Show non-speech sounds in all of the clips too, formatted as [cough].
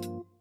you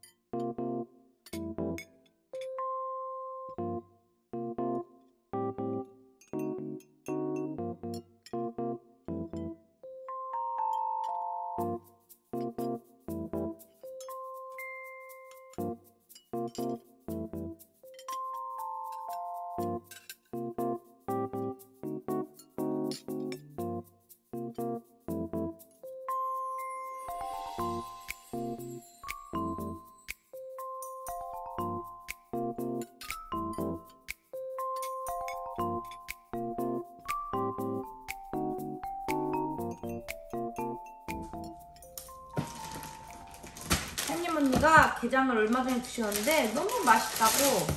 햇님 언니가 게장을 얼마 전에 드셨는데 너무 맛있다고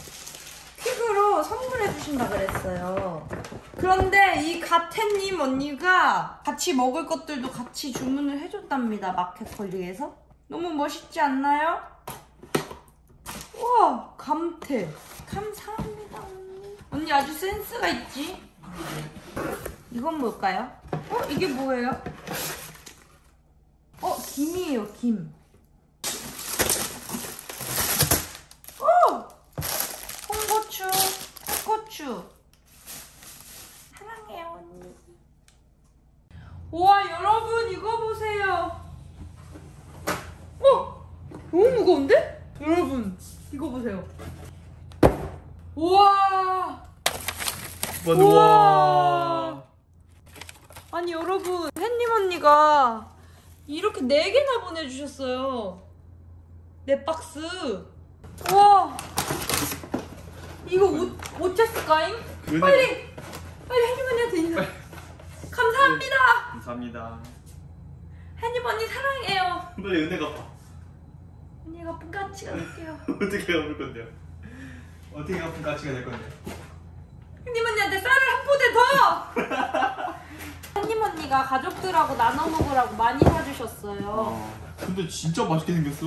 퀵으로 선물해 주신다 그랬어요. 그런데 이 가태님 언니가 같이 먹을 것들도 같이 주문을 해줬답니다. 마켓컬리에서. 너무 멋있지 않나요? 우와 감태. 감사합니다 언니. 언니 아주 센스가 있지? 이건 뭘까요? 어? 이게 뭐예요? 어 김이에요 김. 오! 홍고추, 팥고추. 사랑해요, 언니. 우와, 여러분, 이거 보세요. 어? 너무 무거운데? 여러분, 보세요. 우와! 우와. 아니, 여러분, 햇님 언니가 이렇게 4개나 보내주셨어요. 네 박스. 우와. 이거? 은혜. 빨리! 빨리 혜님 언니한테 인사. 감사합니다. 감사합니다. 혜님 언니 사랑해요. 빨리 은혜 갚아. 언니가 같이 갈게요. [laughs] 어떻게 갚을 건데요? 어떻게 갚은 가치가 될 건데? 혜님 언니한테 쌀을 한 포대 더! [laughs] 혜님 언니가 가족들하고 나눠 먹으라고 많이 사주셨어요. 아, 근데 진짜 맛있게 생겼어.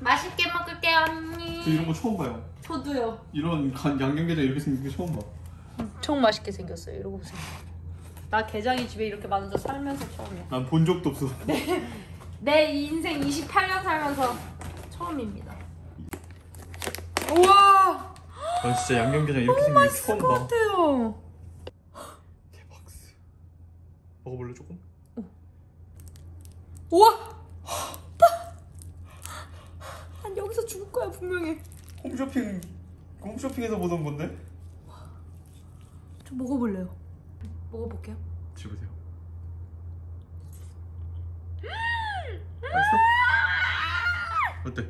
맛있게 먹을게요, 저 언니. 이런 거 처음 봐요. 저도요. 이런 간 양념게장 이렇게 생긴 게 처음 봐. 엄청 맛있게 생겼어요. 이러고 보세요. 나 게장이 집에 이렇게 많은 줄 살면서 처음이야. 난 본 적도 없어. [laughs] 내 인생 28년 살면서 처음입니다. 우와! 난 진짜 양념게장 이렇게 생긴 게 처음 봐. 같아요. 대박. 먹어볼래 조금? 우와! 난 여기서 죽을 거야 분명히. 홈쇼핑 홈쇼핑에서 보던 건데? 저 먹어볼래요. 먹어볼게요. 집으세요. 맛있어? 어때?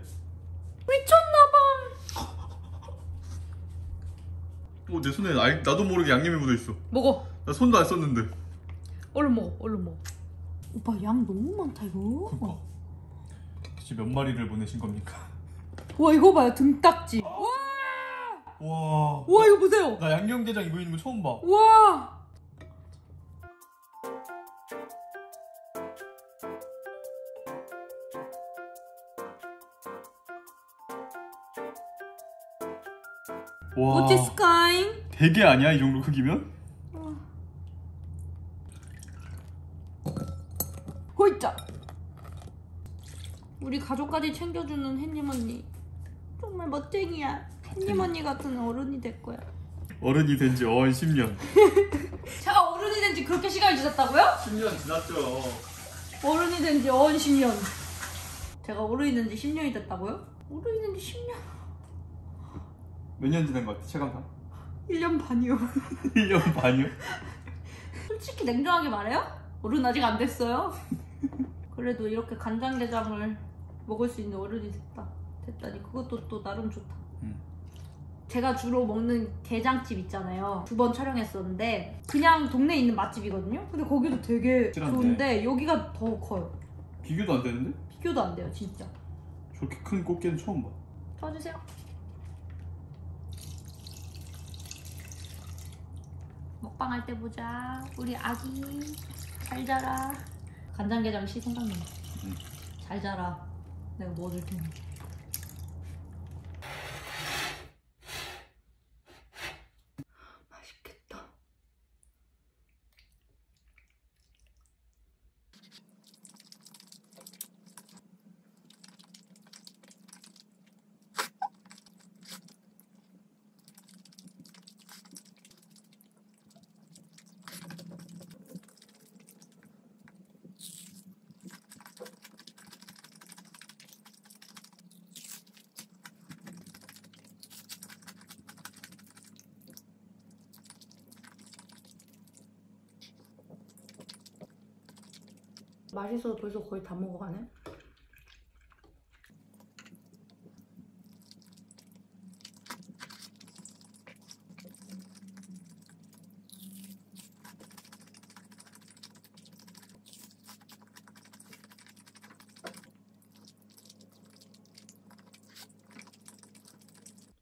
미쳤나봐. [laughs] 어, 내 손에 알, 나도 모르게 양념이 묻어 있어. 먹어. 나 손도 안 썼는데. 얼른 먹어. 얼른 먹어. 오빠 양 너무 많다 이거. 그러니까. 도대체 몇 마리를 보내신 겁니까? 와 이거 봐요 등딱지. 와! 와. 와 이거 보세요. 나 양념게장 이거 있는 거 처음 봐. 와! 와. 어째 스카잉? 되게 아니야 이 정도 크기면? 호이짜. 우리 가족까지 챙겨주는 햇님 언니. 정말 멋쟁이야. 햇님 언니 같은 어른이 될 거야. 어른이 된 지 어언 10년. [laughs] 제가 어른이 된 지 그렇게 시간이 지났다고요? 10년 지났죠. 어른이 된 지 어언 10년. 제가 어른이 된 지 10년이 됐다고요? 어른이 된 지 10년. 몇 년 지난 것 같아 체감상? 1년 반이요. [laughs] 1년 반이요? 솔직히 냉정하게 말해요? 어른 아직 안 됐어요. 그래도 이렇게 간장게장을 먹을 수 있는 어른이 됐다. 됐다니 그것도 또 나름 좋다. 음. 제가 주로 먹는 게장집 있잖아요. 두 번 촬영했었는데 그냥 동네에 있는 맛집이거든요. 근데 거기도 되게 찔한데. 좋은데 여기가 더 커요. 비교도 안 되는데? 비교도 안 돼요, 진짜. 저렇게 큰 꽃게는 처음 봐. 도와주세요. 먹방 할 때 보자. 우리 아기 잘 자라. 간장게장 씨 생각나. 응. 잘 자라. 내가 먹어줄 테니. 맛있어서 벌써 거의 다 먹어가네.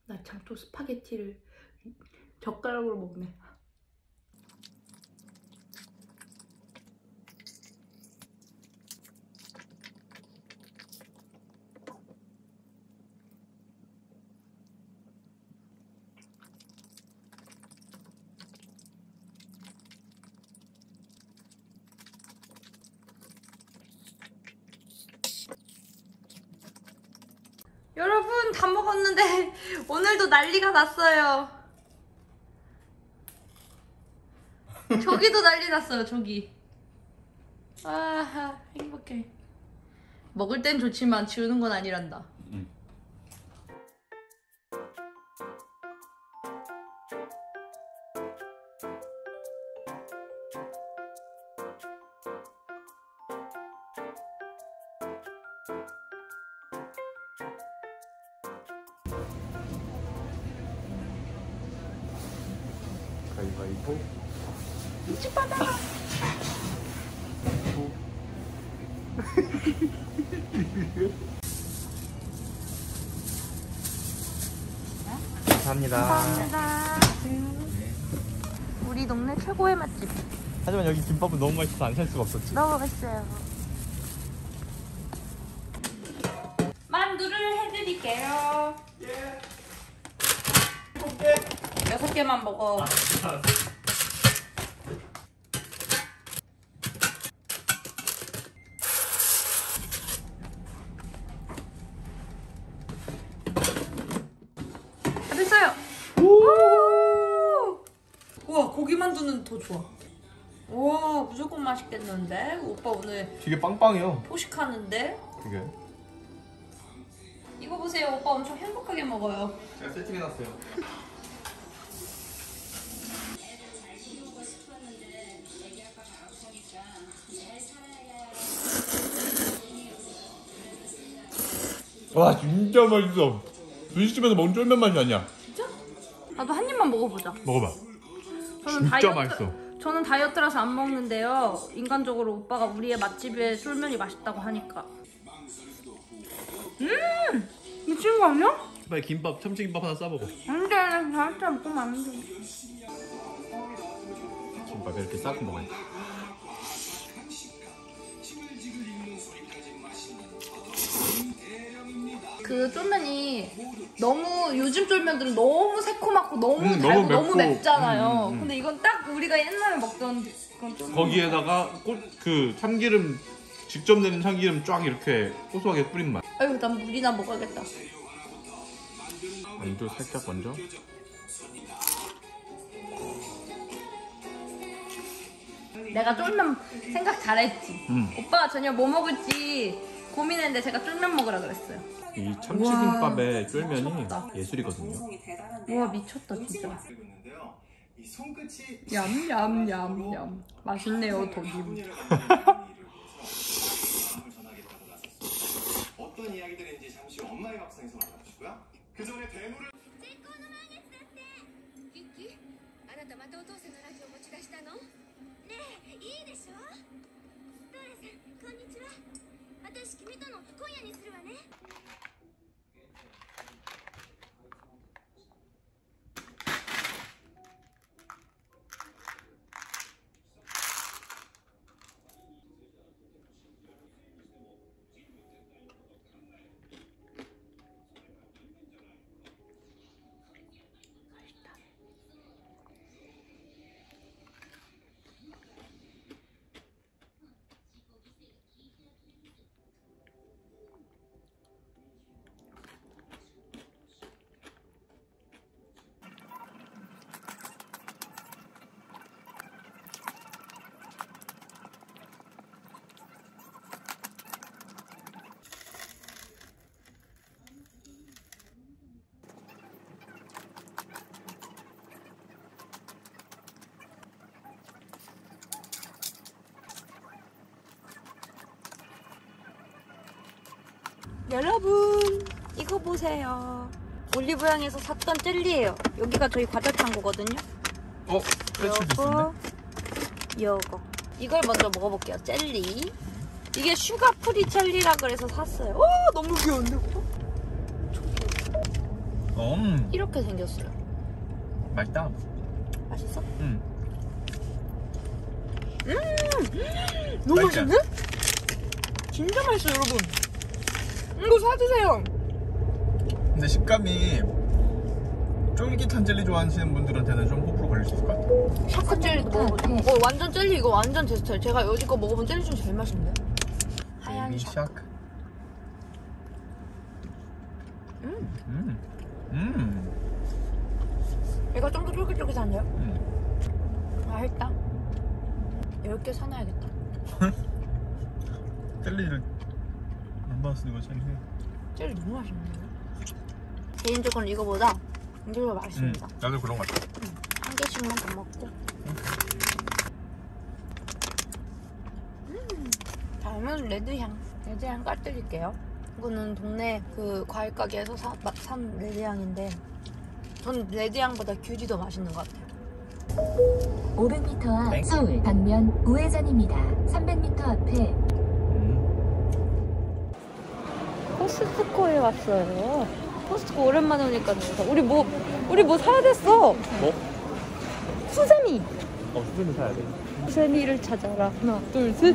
나 장초 스파게티를 젓가락으로 먹네. 여러분 다 먹었는데 오늘도 난리가 났어요. 저기도 난리 났어요. 저기. 아하 행복해. 먹을 땐 좋지만 지우는 건 아니란다. 응. 감사합니다. 감사합니다. 우리 동네 최고의 맛집. 하지만 여기 김밥은 너무 맛있어서 안 살 수가 없었지. 너무 맛있어요. 만두를 해드릴게요. 예. 여섯 개만 먹어. 다 됐어요. 오! 우와 고기 만두는 더 좋아. 우와 무조건 맛있겠는데 오빠 오늘 되게 빵빵해요. 포식하는데 되게. 이거 보세요 오빠 엄청 행복하게 먹어요. 제가 세팅해놨어요. 와 진짜 맛있어. 분식집에서 먹는 쫄면 맛이 아니야. 진짜? 나도 한 입만 먹어보자. 먹어봐. 저는 진짜 다이어트, 맛있어. 저는 다이어트라서 안 먹는데요. 인간적으로 오빠가 우리의 맛집에 쫄면이 맛있다고 하니까. 음! 미친 거 아니야? 빨리 김밥 참치김밥 하나 싸먹어. 안 돼. 다이어트 먹으면 안 돼. 김밥 이렇게 싸고 먹어야 돼. 그 쫄면이 너무 요즘 쫄면들은 너무 새콤하고 너무 음, 달고 너무 너무, 맵고. 맵잖아요. 음, 음. 근데 이건 딱 우리가 옛날에 먹던 그런 쫄면. 거기에다가 꽃, 그 참기름 직접 내는 참기름 쫙 이렇게 고소하게 뿌린 맛. 아유 난 물이나 먹어야겠다. 만두 살짝 먼저. 내가 쫄면 생각 잘했지. 음. 오빠가 저녁 뭐 먹을지 고민했는데 제가 쫄면 먹으라 그랬어요. 이 참치김밥의 쫄면이 미쳤다. 예술이거든요. 우와 미쳤다 진짜. 있는데요. 이 손끝이 얌얌얌얌 맛있네요 독이. 마음을 전하겠다고 나섰습니다. 어떤 이야기들인지 잠시 후 엄마의 밥상에서 만나보시고요. 그 전에 대물을 絶好の満月だってキッキ 여러분 이거 보세요. 올리브영에서 샀던 젤리예요. 여기가 저희 과자 창고거든요. 어? 요거, 요거. 이걸 먼저 먹어볼게요. 젤리. 이게 sugar free 젤리라 그래서 샀어요. 오 너무 귀여운데? 어, 음, 이렇게 생겼어요. 맛있다. 맛있어? 음. 너무 맛있지? 맛있는데? 진짜 맛있어 여러분. 이거 사드세요. 근데 식감이 쫄깃한 젤리 좋아하시는 분들한테는 좀 호불호 갈릴 수 있을 것 같아. shark 젤리도 먹어보세요. 어 완전 젤리 이거 완전 제 스타일. 제가 여지껏 먹어본 젤리 중에 제일 맛있는데? 하얀 shark. Shark. 음. 음. 음. 이거 좀더 쫄깃쫄깃한데요? 음. 맛있다. 10개 사놔야겠다. [laughs] 젤리를 얼마나 쓰는 거지? 젤리 너무 맛있는데? 개인적으로 이거보다 이게 맛있습니다. 나도 그런 것 같아. 한 개씩만 더 먹고. 음, 다음은 레드향. 레드향 까드릴게요. 이거는 동네 그 과일 가게에서 사, 마- 산 레드향인데 전 레드향보다 귤이 더 맛있는 것 같아요. 500m 앞. 서울 방면 우회전입니다. 300m 앞에 음. 코스트코에 왔어요. 코스트코 오랜만에 오니까 좋다. 우리 뭐 우리 뭐 사야 됐어. 뭐? 수세미. 어, 수준을 사야 돼. 수세미를 찾아라. 하나, 둘, 셋.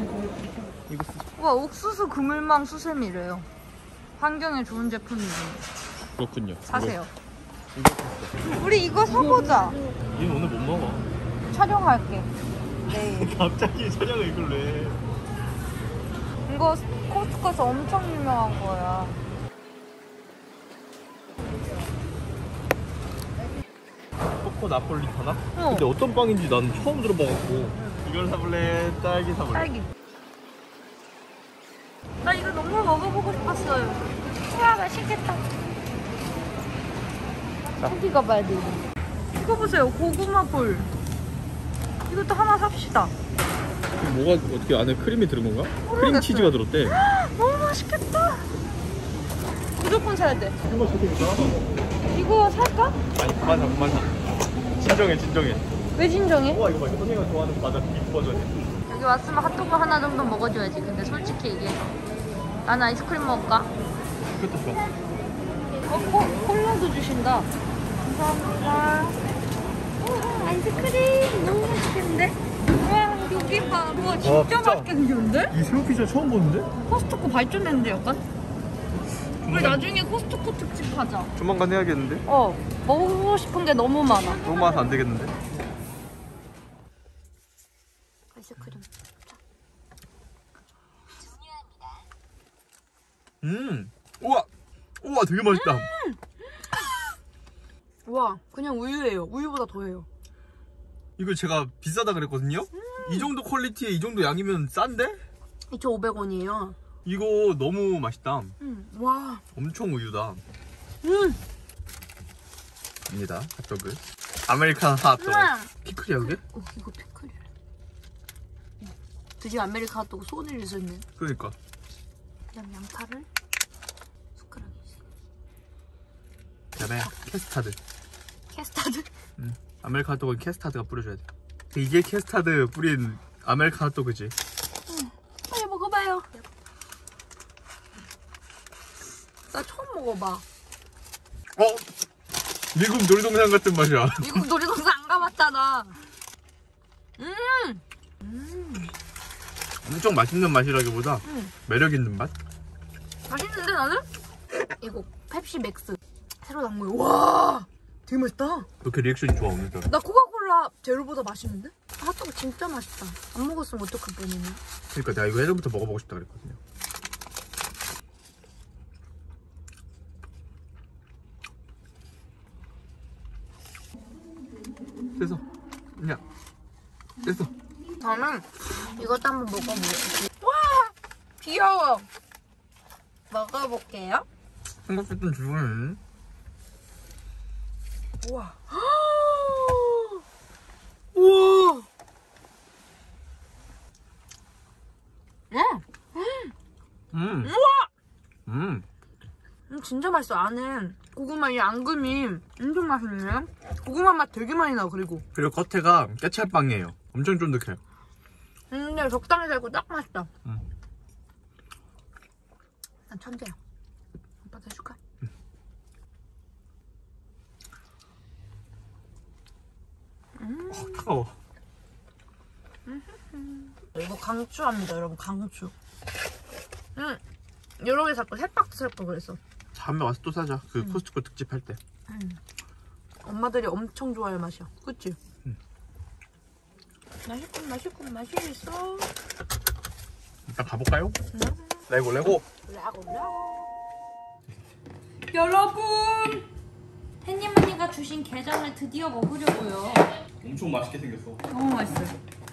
이거 쓰... 와 옥수수 그물망 수세미래요. 환경에 좋은 제품이지. 그렇군요. 사세요. 이거, 우리 이거 사보자. 얘는 오늘 못 먹어. 촬영할게. 네. [laughs] 갑자기 촬영을 이걸로 해. 이거 코스트코에서 엄청 유명한 거야. 코코 나폴리타나? 어. 근데 어떤 빵인지 나는 처음 들어봐갖고. 이걸 사볼래? 딸기 사볼래? 딸기. 나 이거 너무 먹어보고 싶었어요. 우와 맛있겠다. 여기 가봐야 돼 이거. 이거 보세요 고구마 볼. 이것도 하나 삽시다. 뭐가 어떻게 안에 크림이 들은 건가? 크림. 치즈가 들었대. 너무 맛있겠다. 무조건 사야 돼. 시켜볼까? 이거 살까? 아니 그만 사 그만 사. 진정해 진정해. 왜 진정해? 와 이거 봐. 선생이가 좋아하는 과자 빅 버전이야. 여기 왔으면 핫도그 하나 정도 먹어줘야지. 근데 솔직히 이게 난 아이스크림 먹을까? 그것도 좋아. 어, 코, 콜라도 주신다. 감사합니다. 우와, 아이스크림 너무 맛있겠는데? 와, 여기 봐. 와, 진짜, 진짜. 맛있게 생겼는데? 이 새우 피자 처음 보는데? 코스트코 발전했는데, 약간? 우리 나중에 코스트코 특집 하자. 조만간 해야겠는데? 어, 먹고 싶은 게 너무 많아. 너무 많아서 안 되겠는데? 아이스크림. 음. 우와. 우와 되게 맛있다. 와, 그냥 우유예요. 우유보다 더해요. 이거 제가 비싸다 그랬거든요? 이 정도 퀄리티에 이 정도 양이면 싼데? 2,500원이에요. 이거 너무 맛있다. 음, 와. 엄청 우유다. 음, 입니다. 핫도그. 아메리카노 핫도그. 음. 피클이야 그게? 어, 이거 피클이래. 드디어 아메리카 핫도그 손을 있었네. 그러니까. 그다음 양파를 숟가락에. 그다음에 캐스타드. 캐스타드. 음. 아메리카노 핫도그는 캐스타드가 뿌려줘야 돼. 이게 캐스타드 뿌린 아메리카노 핫도그지. 빨리 먹어봐요. 나 처음 먹어봐. 어? 미국 놀이동산 같은 맛이야. [laughs] 미국 놀이동산 안 가봤잖아. 음, 엄청 맛있는 맛이라기보다 음. 매력 있는 맛? 맛있는데 나는? 이거 Pepsi Max 새로 나온 거예요. 와, 되게 맛있다. 왜 이렇게 reaction이 좋아 오늘따라? 나 코카 콜라 제로보다 맛있는데? 핫도그 진짜 맛있다. 안 먹었으면 어떡할 뻔했네. 그러니까 내가 이거 예전부터 먹어보고 싶다 그랬거든요. 됐어. 야, 됐어. 저는 이것도 한번 먹어볼게요. 와, 귀여워. 먹어볼게요. 생각했던 주문은 우와. 우와. 음. 음, 우와. 음, 음, 진짜 맛있어. 안에 고구마 이 앙금이 엄청 맛있네. 고구마 맛 되게 많이 나, 그리고. 그리고 겉에가 깨찰빵이에요. 엄청 쫀득해요. 음, 근데 적당히 달고 딱 맛있다. 응. 난 천재야. 오빠도 해줄까? 어. 이거 강추합니다, 여러분. 강추. 응. 여러 개 샀고, 세 박스 살거 그랬어. 다음에 와서 또 사자. 그 코스트코 특집 할 때. 엄마들이 엄청 좋아할 맛이야. 그치? 응. 맛있군, 맛있군, 맛있어. 일단 가볼까요? 네. 레고 레고. 라고, 라고. 여러분! 햇님 언니가 주신 게장을 드디어 먹으려고요. 엄청 맛있게 생겼어. 너무 맛있어요.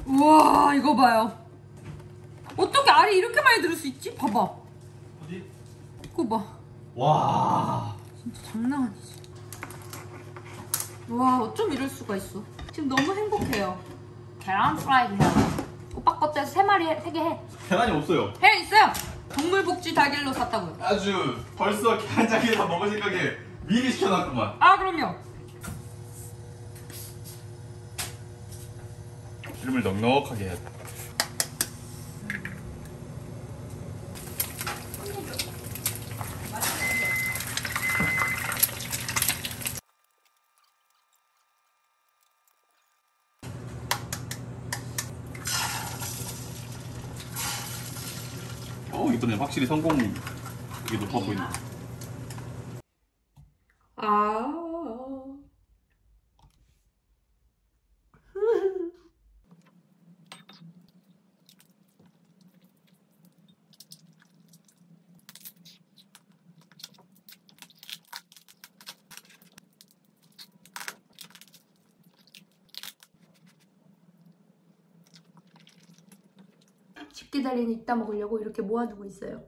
우와, 이거 봐요. 어떻게 알이 이렇게 많이 들을 수 있지? 봐봐. 어디? 이거 봐. 와. 진짜 장난 아니지. 와, 어쩜 이럴 수가 있어. 지금 너무 행복해요. 계란 해야 돼. 오빠 것도 해서 세 마리, 해, 세개 해. 계란이 없어요. 해 있어요. 동물복지 달걀로 샀다고요. 아주 벌써 계란장에 다 먹을 생각에 미리 시켜놨구만. 아, 그럼요. 기름을 넉넉하게 해야 돼. 어 이번에 확실히 성공이 높아 보인다. 아. 집게 달린 이따 먹으려고 이렇게 모아두고 있어요.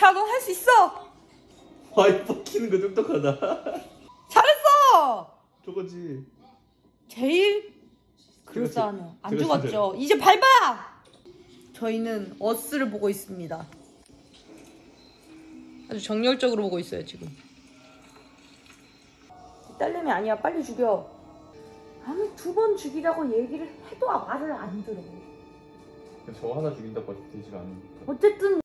자, 넌할수 있어! 아이 뻑키는 거 똑똑하다. 잘했어! 저거지. 제일 그럴싸하네요. 안 제가 죽었죠? 이제 밟아! 저희는 어스를 보고 있습니다. 아주 정열적으로 보고 있어요, 지금. 딸내미 아니야, 빨리 죽여. 아니, 두번 죽이라고 얘기를 해도 말을 안 들어. 저거 하나 죽인다고 되지가 않으니까. 어쨌든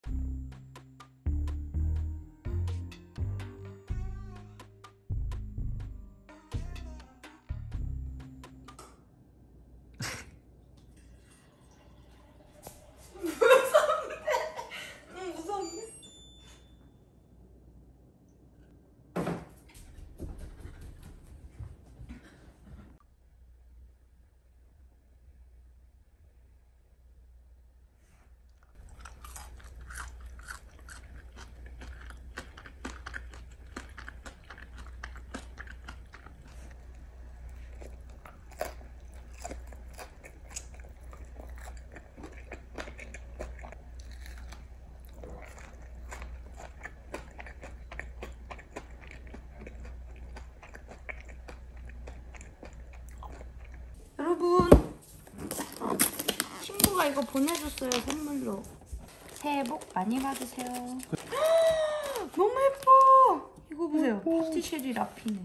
여러분 친구가 이거 보내줬어요 선물로 새해 복 많이 받으세요 [gasps] 너무 예뻐 이거 보세요 파티쉐리 라피네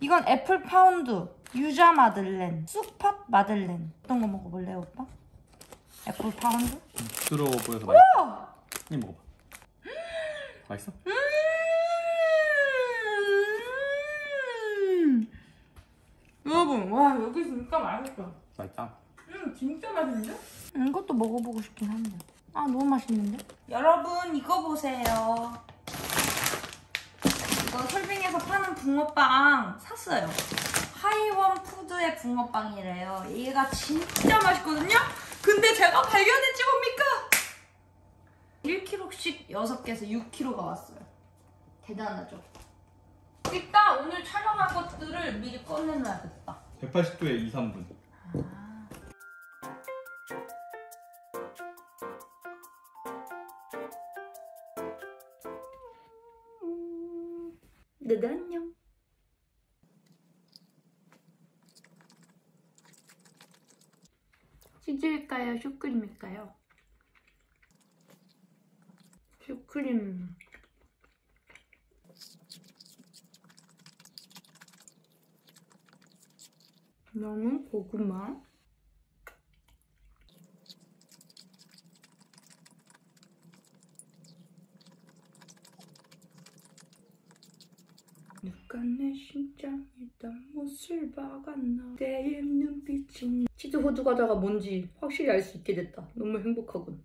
이건 apple pound 유자 마들렌 쑥팥 마들렌 어떤 거 먹어볼래요 오빠? apple pound? 부드러워 보여서 맛있어. 이 먹어봐. [gasps] 맛있어? 음 여러분 와 여기 진짜 맛있어 맛있다. 음음 진짜 맛있는데? 음, 이것도 먹어보고 싶긴 한데. 아 너무 맛있는데? 여러분 이거 보세요. 이거 설빙에서 파는 붕어빵 샀어요. 하이원 푸드의 붕어빵이래요. 얘가 진짜 맛있거든요? 근데 제가 발견했지 뭡니까? 1kg씩 6개에서 6kg가 왔어요. 대단하죠? 일단 오늘 촬영할 것들을 미리 꺼내놔야겠다. 180도에 2, 3분. 네, 네, 안녕. 치즈일까요? 슈크림일까요? 슈크림. 너무 고구마. 누가 내 심장에 못을 박았나. 때의 눈빛이. 치즈 호두 과자가 뭔지 확실히 알 수 있게 됐다. 너무 행복하군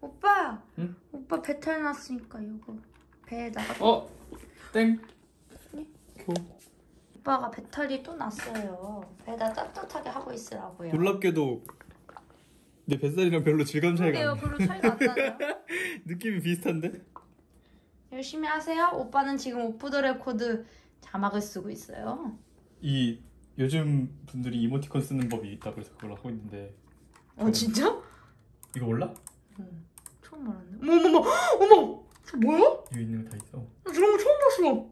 오빠 응? 오빠 배탈 났으니까 이거 배에다가 어? Thank you. 오빠가 배탈이 또 났어요 배에다 따뜻하게 하고 있으라고요 놀랍게도 내 뱃살이랑 별로 질감 차이가 안 나. 별로 차이가 안 나요 [laughs] 느낌이 비슷한데? 열심히 하세요 오빠는 지금 off the record 자막을 쓰고 있어요 이 요즘 분들이 이모티콘 쓰는 법이 있다고 해서 그걸 하고 있는데 어 진짜? 이거 몰라? 처음 알았네 어머 [gasps] 어머 저 뭐야? 이거 있는 거 다 있어. 나 저런 거 처음 봤어.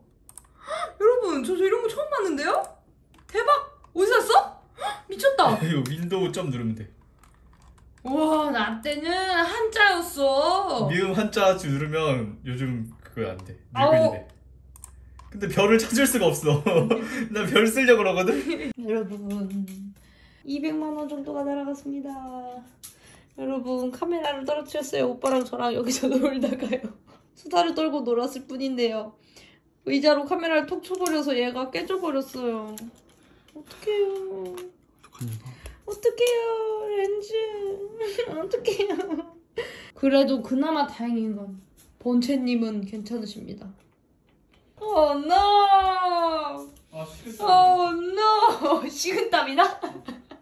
헉, [gasps] 여러분, 저, 저 이런 거 처음 봤는데요? 대박! 어디서 샀어? 헉, [gasps] 미쳤다. [laughs] 이거 Window 점 누르면 돼. 와, 나 때는 한자였어. 미음 한자 누르면 요즘 그거 안 돼. 아우. 늙은이네. 근데 별을 찾을 수가 없어. [laughs] 나 별 쓰려고 그러거든. [laughs] 여러분, 200만 원 정도가 날아갔습니다. 여러분, 카메라를 떨어뜨렸어요. 오빠랑 저랑 여기서 [laughs] 놀다가요. 수다를 떨고 놀았을 뿐인데요. 의자로 카메라를 톡 쳐버려서 얘가 깨져버렸어요. 어떡해요. 어떡해요 렌즈 [laughs] 어떡해요 그래도 그나마 다행인 건 본체님은 괜찮으십니다 Oh no 아 싫다. Oh no 식은땀이 나?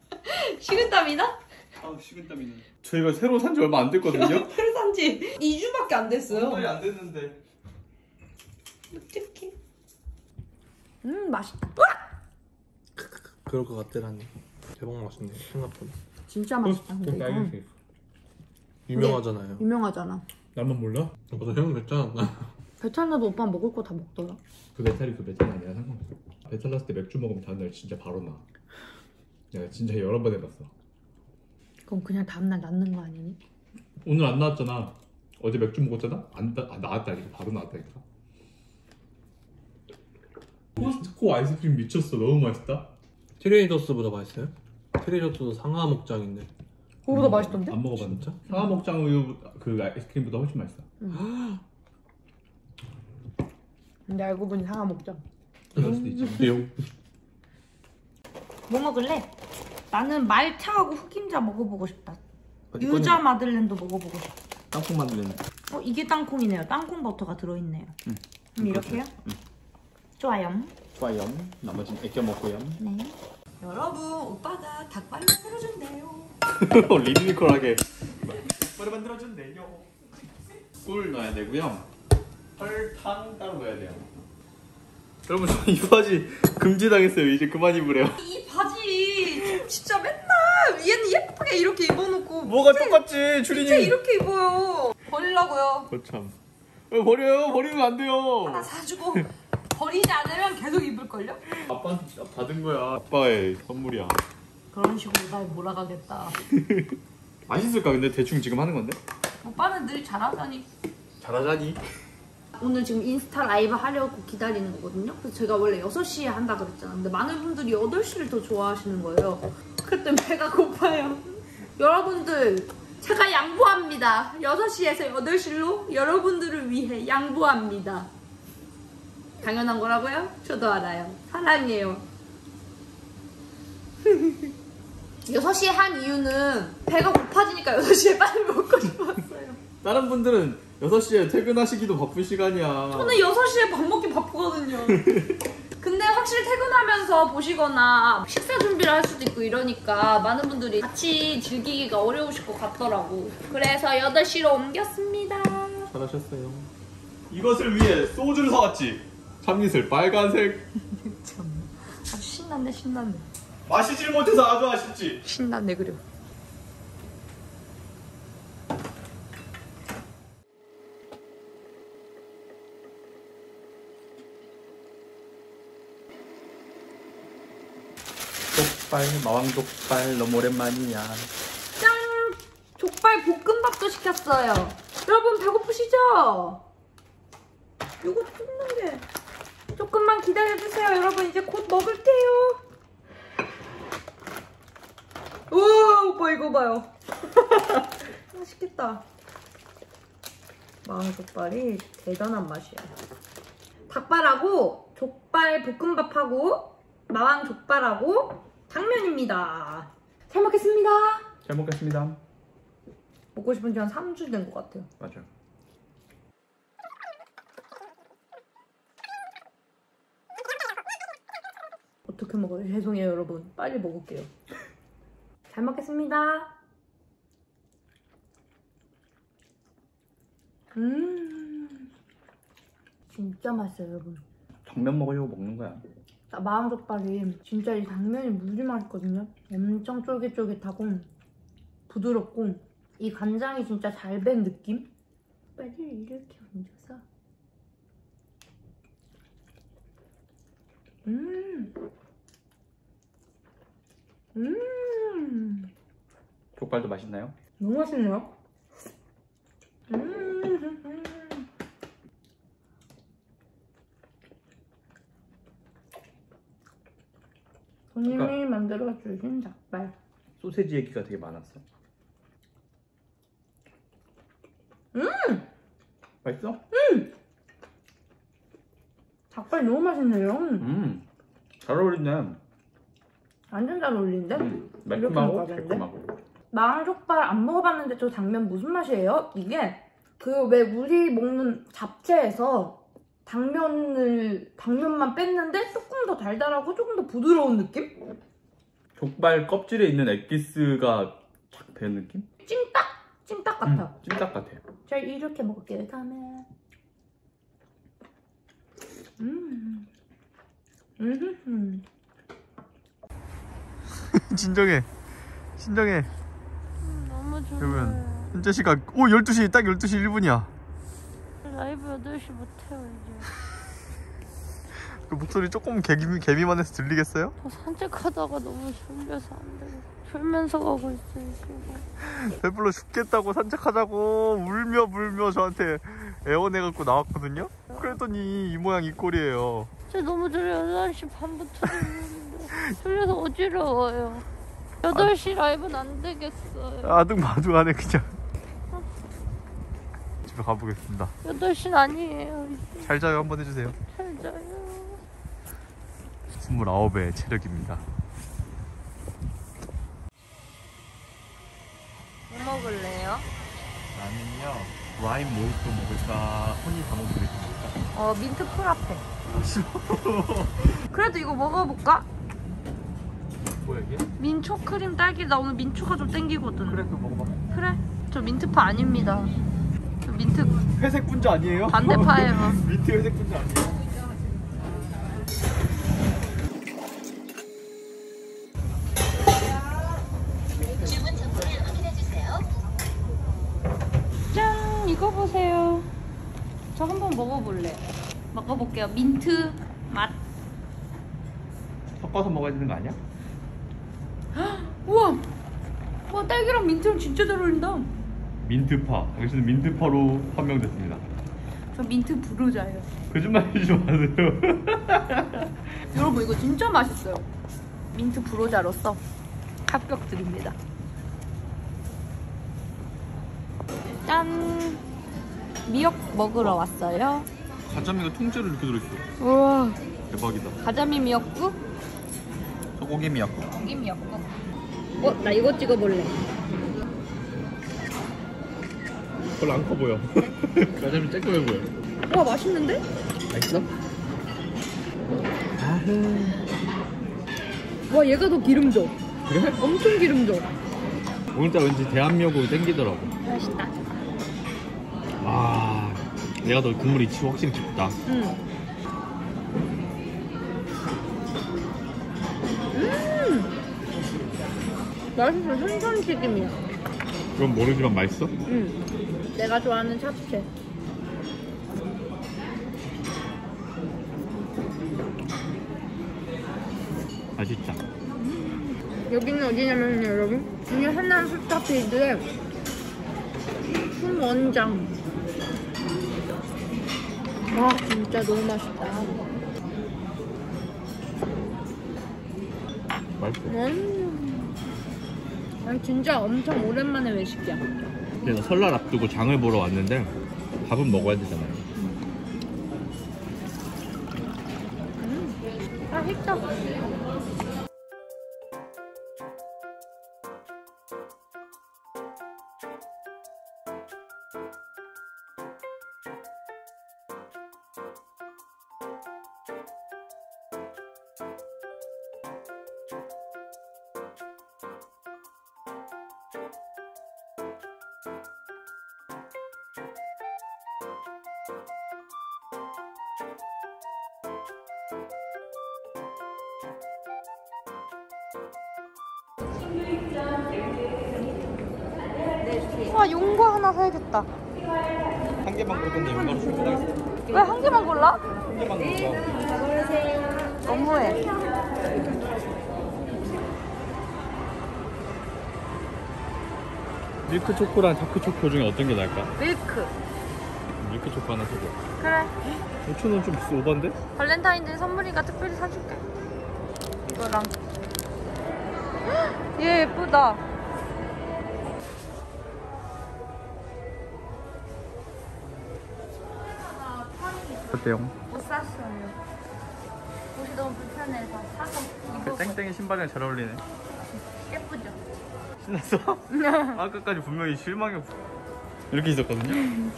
[laughs] 식은땀이 나? 아 식은땀이 나. 저희가 새로 산 지 얼마 안 됐거든요. [laughs] 새로 산지 2주밖에 안 됐어요 거의 안 됐는데. 어떡해 음 맛있다 그럴 것 같더라니. 대박 맛있네. 생각보다. 진짜 맛있다 근데 이건 유명하잖아요. 유명하잖아 나만 몰라? 맞아 형이 맵잖아. [laughs] 배탈 나도 오빠 먹을 거 다 먹더라 그 배탈이 그 배탈이 아니라 상관없어. 배탈 났을 때 맥주 먹으면 다음날 진짜 바로 나아. 내가 진짜 여러 번 해봤어. 그럼 그냥 다음날 낫는 거 아니니? 오늘 안 나았잖아. 어제 맥주 먹었잖아. 안, 나, 아, 나았다니까. 바로 나았다니까. 코스트코 아이스크림 미쳤어. 너무 맛있다. 트레이더스보다 맛있어요? 트레이더스도 상하 목장인데. 그거보다 맛있던데? 안 먹어봤는데? 상하 먹장 우유 그 아이스크림보다 훨씬 맛있어. 근데 알고 보니 상하 먹자 그럴 수도 있지. 내용. 뭐 먹을래? 나는 말차하고 흑임자 먹어보고 싶다. 유자 마들렌도 먹어보고 싶다. 땅콩 만들는. 어 이게 땅콩이네요. 땅콩 버터가 들어있네요. 응. 그럼 이렇게요? 좋아요. 좋아요. 나머지는 애껴 먹고요. 네. [laughs] 여러분 오빠가 닭발을 만들어준대요. 리드미컬하게. 닭발을 만들어준대요. 꿀 넣어야 되고요. 설탕 따로 넣어야 돼요. 여러분 저 이 바지 금지당했어요. 이제 그만 입으래요. 이 바지 진짜 맨날 위에는 예쁘게 이렇게 입어놓고 뭐가 똑같지 밑에 추리님. 이렇게 입어요. 버리려고요. 거참. 어, 버려요. 버리면 안 돼요. 하나 사주고 버리지 않으면 계속 입을걸요? 아빠한테 받은 거야. 아빠의 선물이야. 그런 식으로 날 몰아가겠다. [laughs] 맛있을까? 근데 대충 지금 하는 건데? 오빠는 늘 잘하자니. 잘하자니. 오늘 지금 인스타 라이브 하려고 기다리는 거거든요. 그래서 제가 원래 6시에 한다 그랬잖아. 근데 많은 분들이 8시를 더 좋아하시는 거예요. 그때 배가 고파요. 여러분들, 제가 양보합니다. 6시에서 8시로 여러분들을 위해 양보합니다. 당연한 거라고요? 저도 알아요. 사랑해요. [laughs] 6시에 한 이유는 배가 고파지니까 6시에 빨리 먹고 싶었어요. 다른 분들은 6시에 퇴근하시기도 바쁜 시간이야. 저는 6시에 밥 먹기 바쁘거든요. [laughs] 근데 확실히 퇴근하면서 보시거나 식사 준비를 할 수도 있고 이러니까 많은 분들이 같이 즐기기가 어려우실 것 같더라고. 그래서 8시로 옮겼습니다. 잘하셨어요. 이것을 위해 소주를 사왔지. 참이슬 빨간색. [laughs] 참. 아주 신났네, 신났네. 마시질 못해서 아주 아쉽지. 신났네, 그래. 족발, 마왕 족발 너무 오랜만이야. 짠! 족발 볶음밥도 시켰어요. 여러분 배고프시죠? 이거 뜯는 게 조금만 기다려주세요. 여러분 이제 곧 먹을게요. 우와 오빠 이거 봐요. [laughs] 맛있겠다. 마왕 족발이 대단한 맛이야. 닭발하고 족발 볶음밥하고 마왕 족발하고 당면입니다. 잘 먹겠습니다. 잘 먹겠습니다. 먹고 싶은 지 한 3주 된 것 같아요. 맞아. 어떻게 먹어요? 죄송해요, 여러분. 빨리 먹을게요. [laughs] 잘 먹겠습니다. 음. 진짜 맛있어요, 여러분. 당면 먹으려고 먹는 거야. 나 마음족발이 진짜 이 당면이 무지 맛있거든요. 엄청 쫄깃쫄깃하고 부드럽고 이 간장이 진짜 잘 밴 느낌? 빨리 이렇게 얹어서 음. 음. 족발도 맛있나요? 너무 맛있네요. 음. 손님이 그러니까- 만들어 주신 닭발. 소세지 얘기가 되게 많았어. 음! 맛있어? 닭발 너무 맛있네요. 음. 잘 어울리네. 완전 잘 어울리는데? 음. 매콤하고 달콤하고. 마왕족발 안 먹어봤는데 저 당면 무슨 맛이에요? 이게 그 왜 우리 먹는 잡채에서 당면을 당면만 뺐는데 조금 더 달달하고 조금 더 부드러운 느낌? 족발 껍질에 있는 엑기스가 착 배는 느낌? 찜닭 찜닭 같아. 음, 찜닭 같아. 자 이렇게 먹을게요. 다음에 음. 음. [laughs] 진정해. 진정해. 너무 좋아요. 여러분, 현재 시각 오 12시 딱 12시 1분이야. 라이브 8시 못해요 이제. 그 목소리 조금 개미 개미만 해서 들리겠어요? 저 산책하다가 너무 졸려서 안 돼요. 졸면서 가고 있어요 지금. 배불러 죽겠다고 산책하자고 울며 불며 저한테 애원해갖고 나왔거든요. 그랬더니 이 모양 이 꼴이에요. 진짜 너무 졸려 8시 반부터 졸렸는데 졸려서 어지러워요. 8시 라이브는 안 되겠어요. 아등바등하네 그냥. 집에 가보겠습니다. 8시는 아니에요. 이제 잘 자요 한번 해주세요. 잘 자요. 29의 체력입니다. 뭐 먹을래요? 나는요 와인 모히또 먹을까 허니 다모브레드 먹을까? 어 민트 프라페. 그래도 이거 먹어볼까? 뭐야 이게? 민초 크림 딸기 나 오늘 민초가 좀 땡기거든. 그래 그거 먹어봐. 그래. 저 민트파 아닙니다. 저 민트 회색 분자 아니에요? 반대파예요. [laughs] 민트 회색 분자 아니에요? 짠. 저 한번 먹어볼래. 먹어볼게요. 민트 맛. 섞어서 먹어야 되는 거 아니야? [gasps] 우와. 와 딸기랑 민트랑 진짜 잘 어울린다. 민트파. 당신은 민트파로 판명됐습니다. 저 민트 불호자예요. 거짓말 하지 마세요. [laughs] 여러분 이거 진짜 맛있어요. 민트 불호자로서 합격 드립니다. 짠. 미역 먹으러 왔어요. 가자미가 통째로 이렇게 들어있어. 우와. 대박이다. 가자미 미역국, 소고기 미역국. 고기 미역국. 어, 나 이거 찍어볼래. 별로 안 커 보여. [laughs] 가자미 쬐끔해 보여. 와 맛있는데? 맛있어? 와 얘가 더 기름져. 그래? 엄청 기름져. 오늘따라 왠지 대한미역국이 땡기더라고. 맛있다. 아, 얘가 더 국물이 치- 확실히 깊다. 응. 음. 맛있어. 생선 튀김이야. 그건 모르지만 맛있어? 응. 내가 좋아하는 잡채. 맛있다. 여기는 어디냐면요, 여러분. 여기 한남 스타필드의 순원장. 와, 진짜 너무 맛있다. 맛있어. 음. 난 진짜 엄청 오랜만에 외식이야. 그래서 설날 앞두고 장을 보러 왔는데 밥은 먹어야 되잖아요. 맛있다. 밀크 초코랑 dark 초코 중에 어떤 게 나을까? 밀크. 밀크 초코 하나 사줘. 그래. 5천 원 좀 비싸 오반데? 발렌타인데이 선물이니까 특별히 사줄게. 이거랑. 헉, 얘 예쁘다. 어때요? 못 샀어요. 옷이 너무 불편해서 사서 입어. 땡땡이 신발이랑 잘 어울리네. 신났어? [laughs] 아까까지 분명히 실망이 없... 이렇게 있었거든요? [laughs]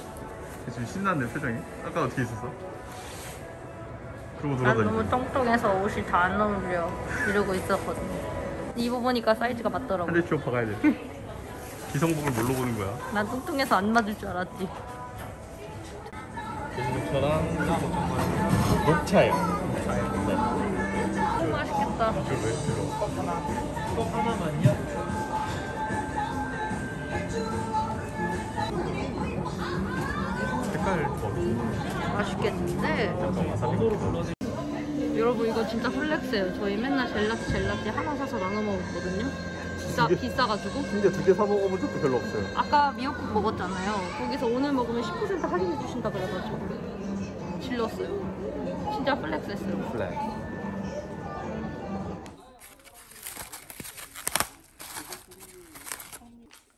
지금 신났네 표정이 아까 어떻게 있었어? 그러고 난 돌아다니고 너무 똥똥해서 옷이 다 안 어울려. 이러고 있었거든. 입어보니까 사이즈가 맞더라고. 한대 치워 박아야 돼 [laughs] 기성복을 뭘로 보는 거야? 난 뚱뚱해서 안 맞을 줄 알았지. 녹차랑 녹차예요. 네. 너무 맛있겠다. 이걸 왜 들어? 색깔 더 맛있겠는데? 와사비 여러분 이거 진짜 flex예요. 저희 맨날 젤라티 젤라티 하나 사서 나눠 먹었거든요. 비싸 이게- 비싸가지고. 근데 두 개 사 먹어본 적도 별로 없어요 아까 미역국 먹었잖아요. 거기서 오늘 먹으면 10% 할인해 주신다 그래가지고 질렀어요. 진짜 flex 했어요. fle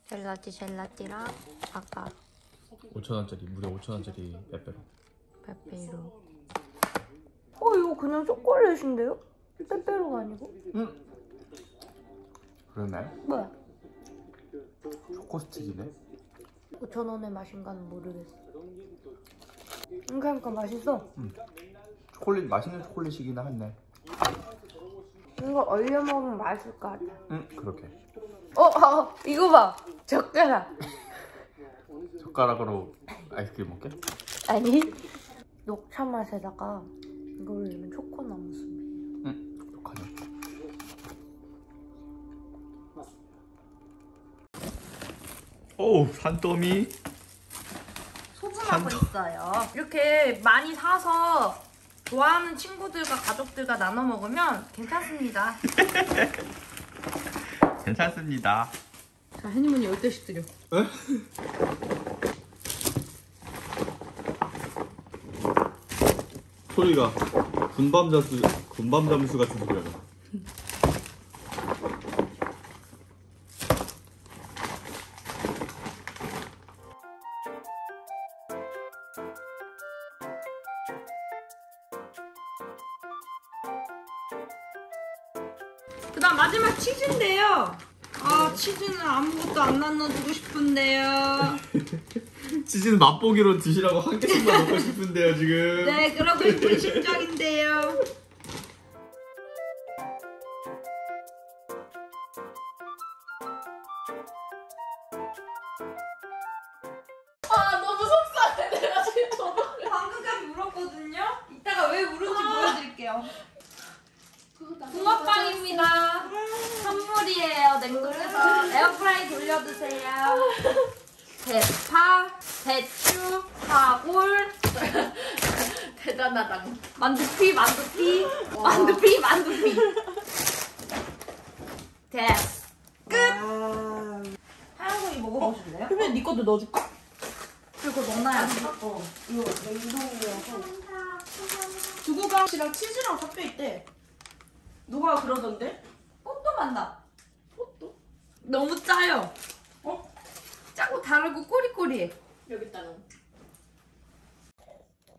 젤라티 젤라티랑 아까 5천 원짜리 무려 5천 원짜리 빼빼로. 페페로. 어 이거 그냥 초콜릿인데요? 페페로가 아니고? 그러네 뭐야? 초코스틱이네 5천 원의 맛인가는 모르겠어. 음, 그러니까 맛있어. 초콜릿 맛있는 초콜릿이긴 하네 이거 얼려 먹으면 맛있을 것 같아. 응 그렇게 어, 어 이거 봐. 젓가락. 젓가락으로 아이스크림 먹게? 아니 녹차 맛에다가 이걸 올리면 초코나무 숲이에요. 응 똑똑하네 오우 산더미 소금 판매하고 있어요. 이렇게 많이 사서 좋아하는 친구들과 가족들과 나눠 먹으면 괜찮습니다. [laughs] 괜찮습니다. 자, 해니문이 열 대씩 드려. 소리가 군밤 잠수 군밤 잠수 같은 소리가 나. 치즈는 맛보기로 드시라고 한 개씩만 먹고 싶은데요 지금. 네, 그러고 싶은 심정인데요. 먹어보실래요? 그러면 네 것도 넣어줄까? 그리고 넣어놔야지. 두부강이랑 치즈랑 섞여 있대. 누가 그러던데? 꽃도 만나. 꽃도? 너무 짜요. 어? 짜고 다르고 꼬리꼬리해. 여기 있다 너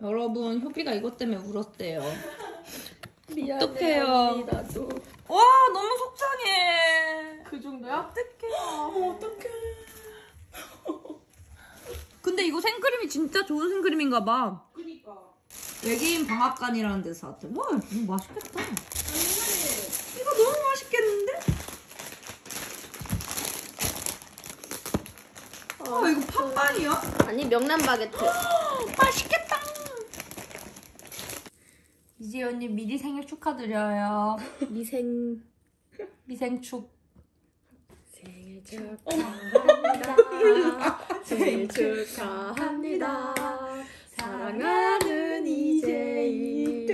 여러분, 효비가 이것 때문에 울었대요. [laughs] 미안해 어떡해요. 나도 와, 너무 속상해. 그 정도야? 어떡해. 어머 어떡해. 근데 이거 생크림이 진짜 좋은 생크림인가 봐. 그니까. 외계인 방앗간이라는 데서 사왔대. 와, 너무 맛있겠다. 이거 너무 맛있겠는데? 아, 이거 팥빵이야? 아니 명란 바게트 맛있겠다. 이재 언니 미리 생일 축하드려요. [laughs] 미생 미생축. 생일 축하합니다 생일 축하합니다 사랑하는 이재희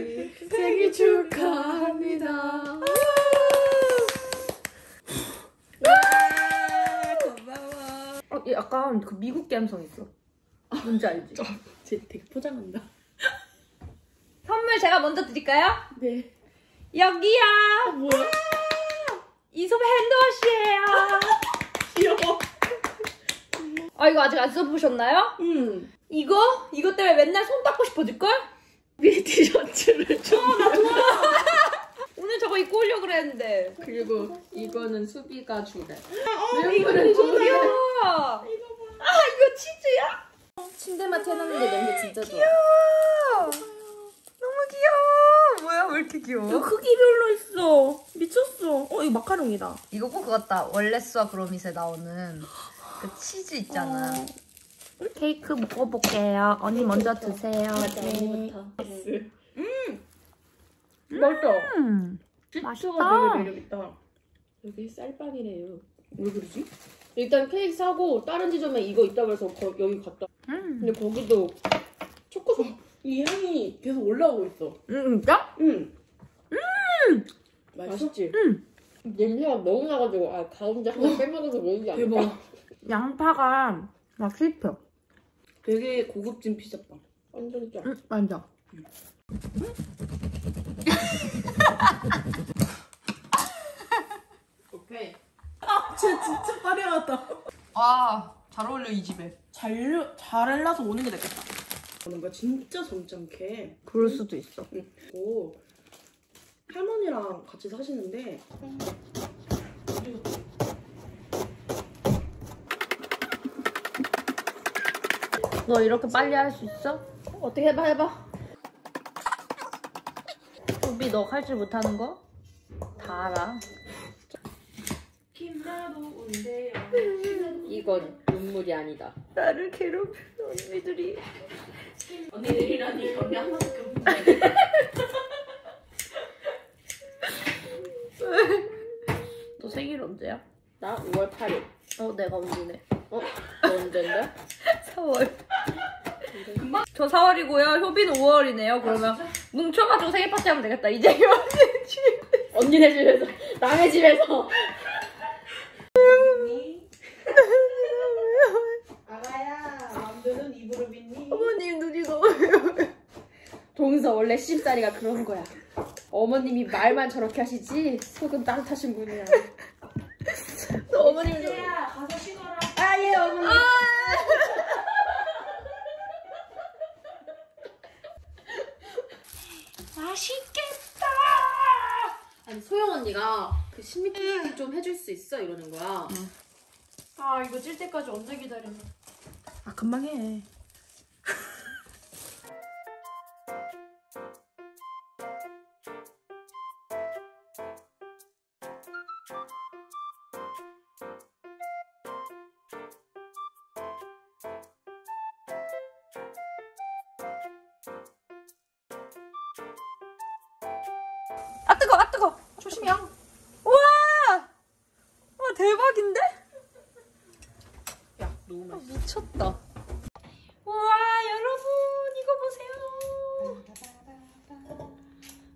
생일 축하합니다 고마워. 어, 얘 약간 그 미국 감성 있어. 뭔지 알지? 쟤 되게 포장한다 선물 제가 먼저 드릴까요? 네 여기요. 뭐야 이솝 핸드워시예요. 귀여워. 아 이거 아직 안 써보셨나요? 응. 이거? 이거 때문에 맨날 손 닦고 싶어질걸? 미 [laughs] 티셔츠를 좀 [laughs] 오늘 저거 입고 오려고 그랬는데. 그리고 이거는 수비가 주래 어, 이거는 귀여워. 아 이거 치즈야? 침대맡에 해놨는데 냄새 진짜 좋아 귀여워. 너무 귀여워. 뭐야 왜 이렇게 귀여워? 크기별로 있어. 미쳤어. 어, 이거 마카롱이다. 이거 꼭 그거 같다. 원래스와 그로밋에 나오는 [gasps] 그 치즈 있잖아. 케이크 먹어볼게요. 언니 먼저 드세요. 언니부터 맛있다. 음, 맛있다. 되게 매력있다. 여기 쌀빵이래요 왜 그러지? 일단 케이크 사고 다른 지점에 이거 있다고 해서 거- 여기 갔다 음, 근데 거기도 초코바 이 향이 계속 올라오고 있어. 음, 진짜? 응. 음! 맛있지? 음. 냄새가 너무 나가지고 아 가운데 하나 빼먹어서 왠지 안 돼. 대박. 양파가 막 씹혀. 되게 고급진 피자빵. 완전 짱 응, 완전. 오케이. 아, 쟤 진짜 화려하다. 와, 잘 어울려 이 집에. 잘, 잘라서 오는 게 낫겠다. 뭔가 진짜 점잖게. 그럴 수도 있어. 오. 할머니랑 같이 사시는데 너 이렇게 빨리 할 수 있어? 어떻게 해봐 해봐 우비 너할줄 못하는 거? 다 알아. 이건 눈물이 아니다 나를 괴롭히는 언니들이. 언니들이라니 언니 하나밖에. [laughs] 너 생일 언제야? 나 5월 8일 어, 내가 언니네. 어? 너 언젠데? [laughs] 4월. 저 4월이고요. 효빈 5월이네요. 그러면 뭉쳐가지고 생일 파티 하면 되겠다. 이제 [laughs] 언니네 집에서 남의 집에서 아가야 만두는 입으로 빗니? 어머님 눈이 너무 동서 원래 씹다리가 그런 거야. 어머님이 말만 저렇게 하시지 속은 따뜻하신 분이야. 어머님 야 가서 쉬거라. 아예 어머니. 아 니 소영 언니가 그 신미팅 좀 해줄 수 있어 이러는 거야. 아 이거 찔 때까지 언제 기다리냐? 아 금방 해. 미쳤다. 우와 여러분 이거 보세요.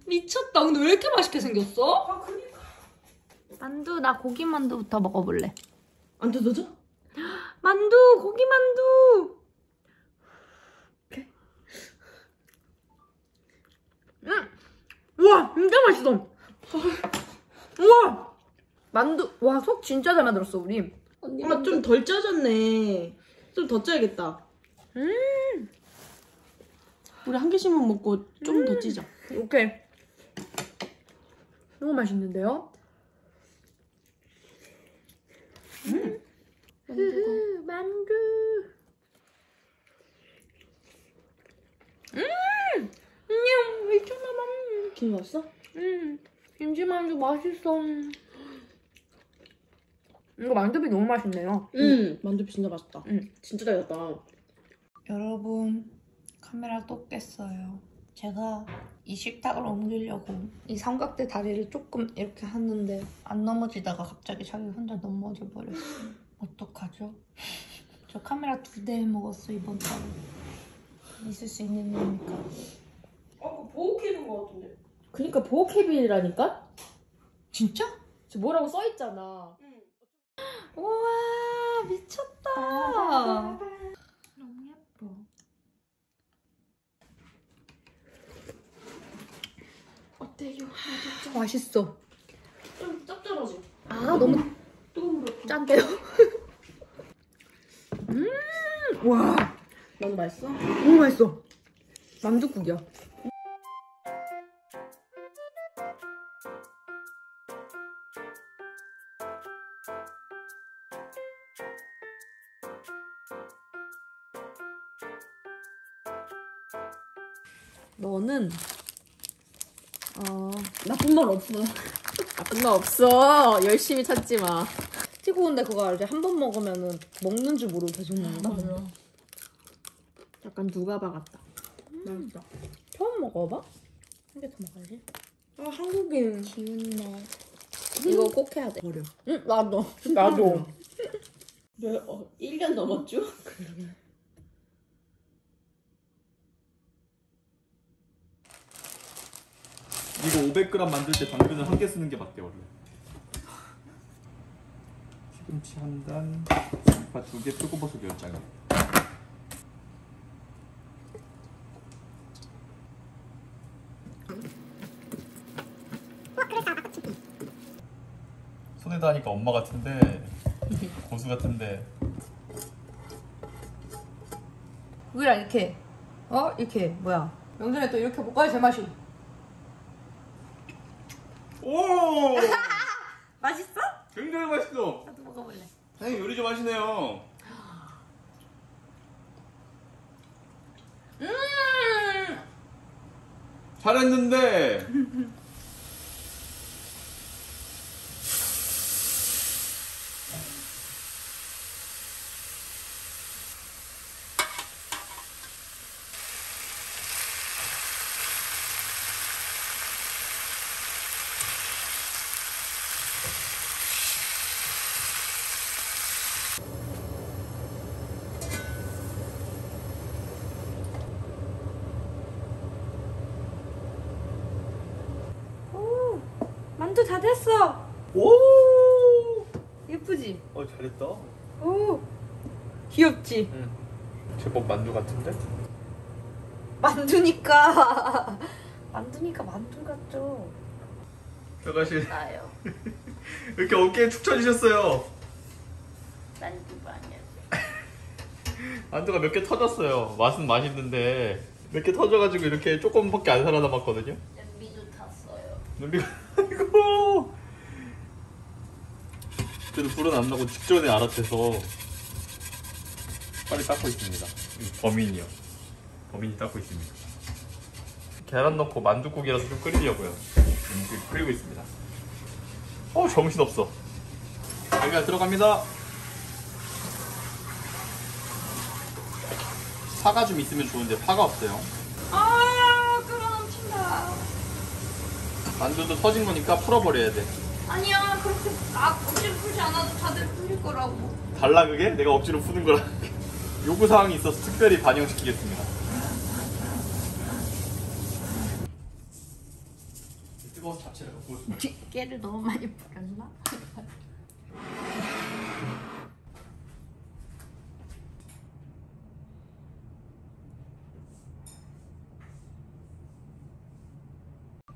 미쳤다. 근데 왜 이렇게 맛있게 생겼어? 아 그니까. 만두 나 고기 만두부터 먹어볼래. 안 뜯어져? [gasps] 만두 고기 만두. 음. 우와 진짜 맛있어. 우와 만두 와 속 진짜 잘 만들었어 우리. 엄마 좀 덜 짜졌네. 좀더 짜야겠다. 음. 우리 한 개씩만 먹고 좀 더 찌자. 오케이. 너무 맛있는데요? 만두. 만두. 음! 음! 미쳤나 봐. 김 없어? 음. 김치만두 맛있어. 이거 만두비 너무 맛있네요. 응. 만두피 진짜 맛있다. 응. 진짜 잘 됐다. 여러분 카메라 또 깼어요. 제가 이 식탁을 옮기려고 이 삼각대 다리를 조금 이렇게 하는데 안 넘어지다가 갑자기 자기 혼자 넘어져 버렸어요. [laughs] 어떡하죠? [laughs] 저 카메라 두 대 먹었어 이번 달에. 있을 수 있는 일입니까? 어, 보호 캡인 것 같은데? 그니까 보호 캡이라니까? 진짜? 저 뭐라고 써 있잖아. 우와 미쳤다. 너무 예뻐. 어때요? 맛있어. 좀 짭짤하지? 아 너무 뜨거운 짠데요? 음, 와, 너무 맛있어? 너무 맛있어. 만두국이야. 없어. 나쁜 거 없어. 열심히 찾지 마. 뜨거운데 그거 알지? 한 번 먹으면은 먹는 줄 모르고 계속 먹는다. 약간 누가봐 같다. 맛있다. 처음 먹어봐? 한 개 더 먹어야지. 아, 한국인. 기운내. 이거 꼭 해야 돼. 버려. 응, 나도. 나도. 몇, 어, 1년 넘었죠? 이거 500g 만들 때 당근을 한 개 쓰는 게 맞대 원래. 시금치 한 단, 양파 두 개, 표고버섯 열 장. 손에다 하니까 엄마 같은데 고수 같은데 우리랑 이렇게. 어? 이렇게. 뭐야. 명절에 또 이렇게 먹어야 제맛이. 오 [laughs] 맛있어? 굉장히 맛있어. 나도 먹어볼래. 사장님 요리 좀 하시네요. 음! 잘했는데 [laughs] 만두 같은데? 만두니까. [laughs] 만두니까 만두 같죠. 저가시 나요. [laughs] 이렇게 어깨에 축 처지셨어요. 만두 마냥. 만두가 몇 개 터졌어요. 맛은 맛있는데 몇 개 터져가지고 이렇게 조금밖에 안 살아남았거든요. 냄비도 탔어요. 눈비가 [laughs] 아이고. 그래도 불은 안 나고 직전에 알아채서 빨리 닦고 있습니다. 이 범인이요. 범인이 닦고 있습니다. 계란 넣고 만두국이라서 좀 끓이려고요. 음, 그- 끓이고 있습니다. 어 정신 없어. 달걀 들어갑니다. 파가 좀 있으면 좋은데 파가 없어요. 아, 끓어 넘친다. 만두도 터진 거니까 풀어버려야 돼. 아니야, 그렇게 막 억지로 풀지 않아도 다들 풀릴 거라고. 달라 그게? 내가 억지로 푸는 거라. 요구 사항이 있어서 특별히 반영시키겠습니다. 뜨거운 잡채를 갖고 오겠습니다. 깨를 너무 많이 뿌렸나? [laughs]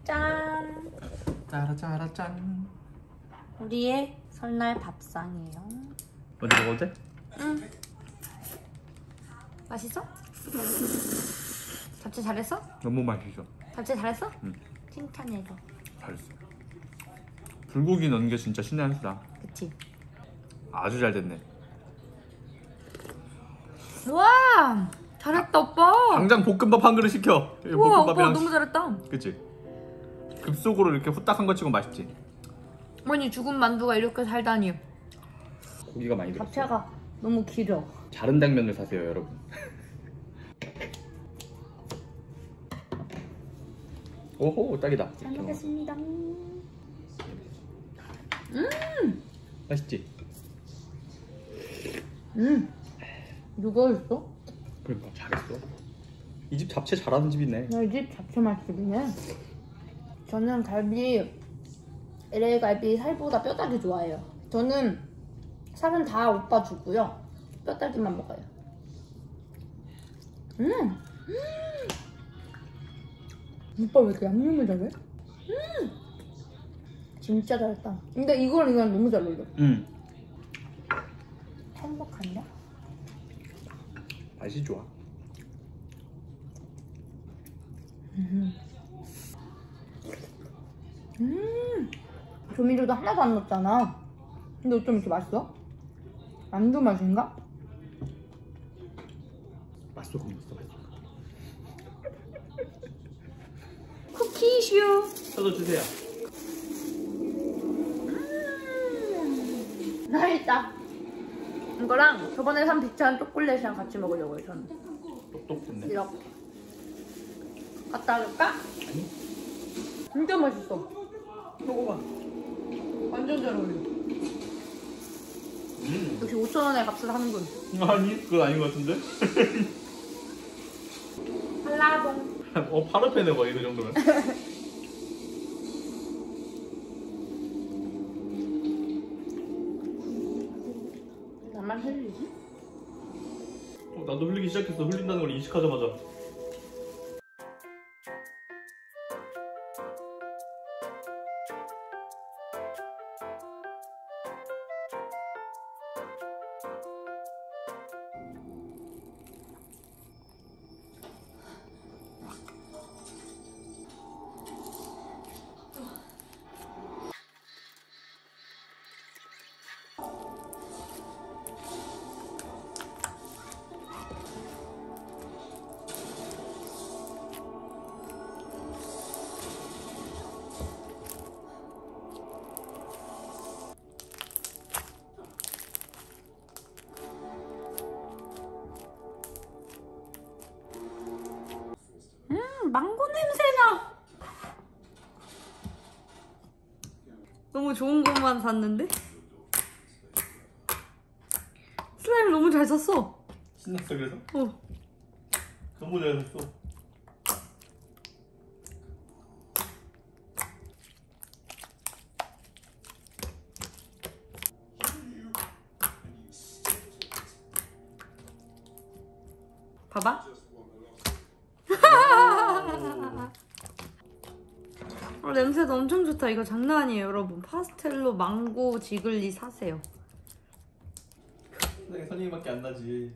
짠! 짜라짜라짠. 우리의 설날 밥상이에요. 먼저 먹어도 돼? 맛있어? 잡채 잘했어? 너무 맛있어. 잡채 잘했어? 응. 칭찬해줘. 잘했어. 불고기 넣는 게 진짜 신의 한 수다. 그치? 아주 잘 됐네. 와, 잘했다, 오빠. 당장 볶음밥 한 그릇 시켜. 이 우와, 오빠 너무 잘했다. 그치? 급속으로 이렇게 후딱 한 거 치고 맛있지? 아니, 죽은 만두가 이렇게 살다니. 고기가 많이 들었어. 잡채가 너무 길어. 자른 당면을 사세요, 여러분. [laughs] 오호, 딱이다. 잘 먹겠습니다. 맛있지? 누가 했어? 그러니까 잘했어. 이 집 잡채 잘하는 집이네. 나이집 잡채 맛집이네. 저는 갈비, LA 갈비 살보다 뼈다귀 좋아해요. 저는 살은 다 오빠 주고요. 뼈다귀만 먹어요. 음! 음! 오빠 왜 이렇게 양념을 잘해? 음! 진짜 잘했다. 근데 이걸 이건 너무 잘 어울려. 응. 행복한데? 맛이 좋아. 조미료도 하나도 안 넣었잖아. 근데 어쩜 이렇게 맛있어? 만두 맛인가? 맛소금 있어. 쿠키슈. 저도 주세요. 맛있다. 이거랑 저번에 산 비찬 초콜릿이랑 같이 먹으려고요, 저는. 똑똑했네. 이렇게. 갖다 줄까? 아니. 진짜 맛있어. 먹어봐. 완전 잘 어울려. 음. 역시 5천원의 값을 하는군. 아니, 그건 아닌 것 같은데? [laughs] 한라봉. 어, 파르페네 거의 그 정도면. [laughs] 나만 흘리지? 어, 나도 흘리기 시작했어. 흘린다는 걸 인식하자마자. 너무 좋은 것만 샀는데? 슬라임 너무 잘 샀어. 신났어, 그래서? 어. 너무 잘했어. 좋다. 이거 장난 아니에요, 여러분. 파스텔로 망고 지글리 사세요. 선생님 선생님밖에 안 나지.